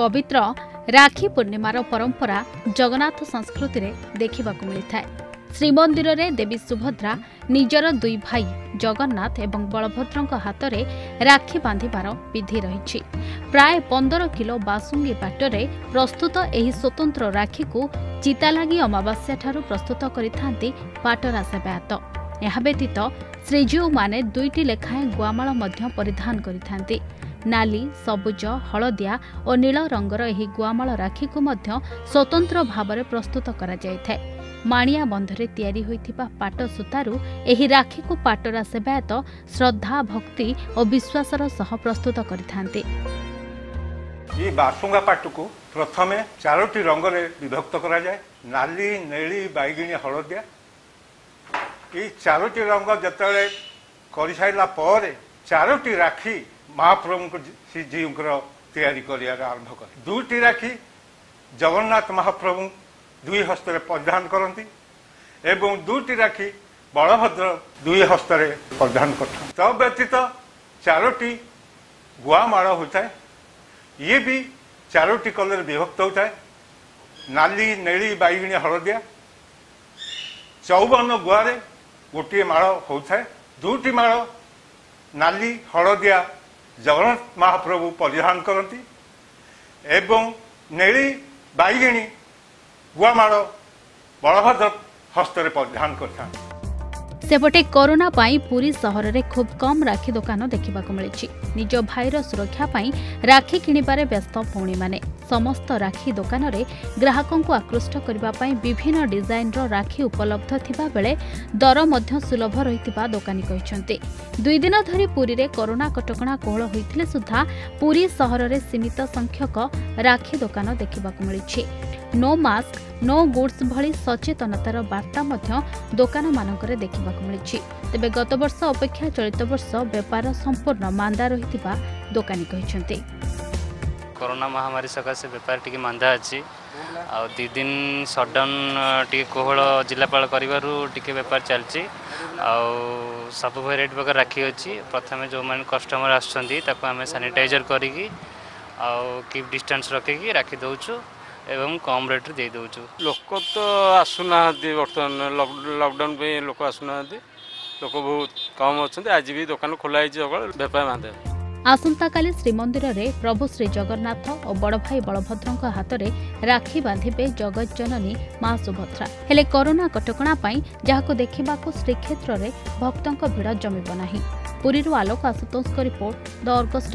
ପବିତ୍ର ରାକ୍ଷୀ ପୂର୍ଣ୍ଣିମାର ପରମ୍ପରା ଜଗନ୍ନାଥ ସଂସ୍କୃତିରେ ଦେଖିବାକୁ ମିଳିଥାଏ। ଶ୍ରୀମନ୍ଦିରରେ ଦେବୀ ସୁଭଦ୍ରା ନିଜର ଦୁଇ ଭାଇ ଜଗନ୍ନାଥ ଏବଂ ବଳଭଦ୍ରଙ୍କ ହାତରେ ରାକ୍ଷୀ ବାନ୍ଧିବାର ବିଧି ରହିଛି। ପ୍ରାୟ ପନ୍ଦର କିଲୋ ବାସୁଙ୍ଗୀ ପାଟରେ ପ୍ରସ୍ତୁତ ଏହି ସ୍ୱତନ୍ତ୍ର ରାକ୍ଷୀକୁ ଚିତାଲାଗି ଅମାବାସ୍ୟାଠାରୁ ପ୍ରସ୍ତୁତ କରିଥାନ୍ତି ପାଟରା ସେବାୟତ। ଏହା ବ୍ୟତୀତ ଶ୍ରୀଜୀଉମାନେ ଦୁଇଟି ଲେଖାଏଁ ଗୁଆମାଳ ମଧ୍ୟ ପରିଧାନ କରିଥାନ୍ତି। ନାଲି ସବୁଜ ହଳଦିଆ ଓ ନୀଳ ରଙ୍ଗର ଏହି ଗୁଆମାଳ ରାକ୍ଷୀକୁ ମଧ୍ୟ ସ୍ୱତନ୍ତ୍ର ଭାବରେ ପ୍ରସ୍ତୁତ କରାଯାଇଥାଏ। ମାଣିଆ ବନ୍ଧରେ ତିଆରି ହୋଇଥିବା ପାଟ ସୂତାରୁ ଏହି ରାକ୍ଷୀକୁ ପାଟରା ସେବାୟତ ଶ୍ରଦ୍ଧା ଭକ୍ତି ଓ ବିଶ୍ୱାସର ସହ ପ୍ରସ୍ତୁତ କରିଥାନ୍ତି। এই ବାସୁଙ୍ଗା ପାଟକୁ ପ୍ରଥମେ ଚାରୋଟି ରଙ୍ଗରେ ବିଭକ୍ତ କରାଯାଏ ନାଲି ନେଳି ବାଇଗିଣୀ ହଳଦିଆ। ଏଇ ଚାରୋଟି ରଙ୍ଗ ଯେତେବେଳେ କରିସାରିଲା ପରେ ଚାରୋଟି ରାକ୍ଷୀ ମହାପ୍ରଭୁଙ୍କୁ ଶ୍ରୀଜୀଉଙ୍କର ତିଆରି କରିବାର ଆରମ୍ଭ କରେ ଦୁଇଟି ରାକ୍ଷୀ ଜଗନ୍ନାଥ ମହାପ୍ରଭୁ ଦୁଇ ହସ୍ତରେ ପରିଧାନ କରନ୍ତି ଏବଂ ଦୁଇଟି ରାକ୍ଷୀ ବଳଭଦ୍ର ଦୁଇ ହସ୍ତରେ ପରିଧାନ କରିଥାନ୍ତି ତ ବ୍ୟତୀତ ଚାରୋଟି ଗୁଆମାଳ ହୋଇଥାଏ ଇଏ ବି ଚାରୋଟି କଲରେ ବିଭକ୍ତ ହୋଇଥାଏ ନାଲି ନେଳି ବାଇଗିଣୀ ହଳଦିଆ ଚଉବନ ଗୁଆରେ ଗୋଟିଏ ମାଳ ହୋଇଥାଏ ଦୁଇଟି ମାଳ ନାଲି ହଳଦିଆ ଜଗନ୍ନାଥ ମହାପ୍ରଭୁ ପରିଧାନ କରନ୍ତି ଏବଂ ନେଳି ବାଇଗିଣୀ ଗୁଆମାଳ ବଳଭଦ୍ର ହସ୍ତରେ ପରିଧାନ କରିଥାନ୍ତି। ସେପଟେ କରୋନା ପାଇଁ ପୁରୀ ସହରରେ ଖୁବ୍ କମ୍ ରାକ୍ଷୀ ଦୋକାନ ଦେଖିବାକୁ ମିଳିଛି। ନିଜ ଭାଇର ସୁରକ୍ଷା ପାଇଁ ରାକ୍ଷୀ କିଣିବାରେ ବ୍ୟସ୍ତ ଭଉଣୀମାନେ। ସମସ୍ତ ରାକ୍ଷୀ ଦୋକାନରେ ଗ୍ରାହକଙ୍କୁ ଆକୃଷ୍ଟ କରିବା ପାଇଁ ବିଭିନ୍ନ ଡିଜାଇନ୍ର ରାକ୍ଷୀ ଉପଲବ୍ଧ ଥିବା ବେଳେ ଦର ମଧ୍ୟ ସୁଲଭ ରହିଥିବା ଦୋକାନୀ କହିଛନ୍ତି। ଦୁଇ ଦିନ ଧରି ପୁରୀରେ କରୋନା କଟକଣା କୋହଳ ହୋଇଥିଲେ ସୁଦ୍ଧା ପୁରୀ ସହରରେ ସୀମିତ ସଂଖ୍ୟକ ରାକ୍ଷୀ ଦୋକାନ ଦେଖିବାକୁ ମିଳିଛି। ନୋ ମାସ୍କ ନୋ ଗୁଡ୍ସ ଭଳି ସଚେତନତାର ବାର୍ତ୍ତା ମଧ୍ୟ ଦୋକାନମାନଙ୍କରେ ଦେଖିବାକୁ ମିଳିଛି। ତେବେ ଗତବର୍ଷ ଅପେକ୍ଷା ଚଳିତ ବର୍ଷ ବେପାର ସମ୍ପୂର୍ଣ୍ଣ ମାନ୍ଦା ରହିଥିବା ଦୋକାନୀ କହିଛନ୍ତି। କରୋନା ମହାମାରୀ ସକାଶେ ବେପାର ଟିକେ ମାନ୍ଦା ଅଛି। ଆଉ ଦୁଇ ଦିନ ସଟ୍ଡାଉନ୍ ଟିକେ କୋହଳ ଜିଲ୍ଲାପାଳ କରିବାରୁ ଟିକେ ବେପାର ଚାଲିଛି। ଆଉ ସବୁ ଭେରାଇଟି ପ୍ରକାର ରାକ୍ଷୀ ଅଛି। ପ୍ରଥମେ ଯେଉଁମାନେ କଷ୍ଟମର ଆସୁଛନ୍ତି ତାକୁ ଆମେ ସାନିଟାଇଜର୍ କରିକି ଆଉ କିପ୍ ଡିଷ୍ଟାନ୍ସ ରଖିକି ରାକ୍ଷୀ ଦେଉଛୁ। ଏବଂ କମ୍ ରେଟ୍ରେ ଦେଇ ଦେଉଛୁ ଲୋକ ତ ଆସୁନାହାନ୍ତି ବର୍ତ୍ତମାନ ଲକଡାଉନ୍ ପାଇଁ ଲୋକ ଆସୁନାହାନ୍ତି। ଲୋକ ବହୁତ କମ୍ ଅଛନ୍ତି। ଆଜି ବି ଦୋକାନ ଖୋଲା ହେଇଛି ସକାଳୁ ବେପାର ମାନ୍ଦା ଆସନ୍ତାକାଲି ଶ୍ରୀମନ୍ଦିରରେ ପ୍ରଭୁ ଶ୍ରୀ ଜଗନ୍ନାଥ ଓ ବଡ଼ଭାଇ ବଳଭଦ୍ରଙ୍କ ହାତରେ ରାକ୍ଷୀ ବାନ୍ଧିବେ ଜଗଜ୍ଜନନୀ ମା ସୁଭଦ୍ରା। ହେଲେ କରୋନା କଟକଣା ପାଇଁ ଯାହାକୁ ଦେଖିବାକୁ ଶ୍ରୀକ୍ଷେତ୍ରରେ ଭକ୍ତଙ୍କ ଭିଡ଼ ଜମିବ ନାହିଁ। ପୁରୀରୁ ଆଲୋକ ଆଶୁତୋଷଙ୍କ ରିପୋର୍ଟ ଦ ଅର୍ଗଷ୍ଟ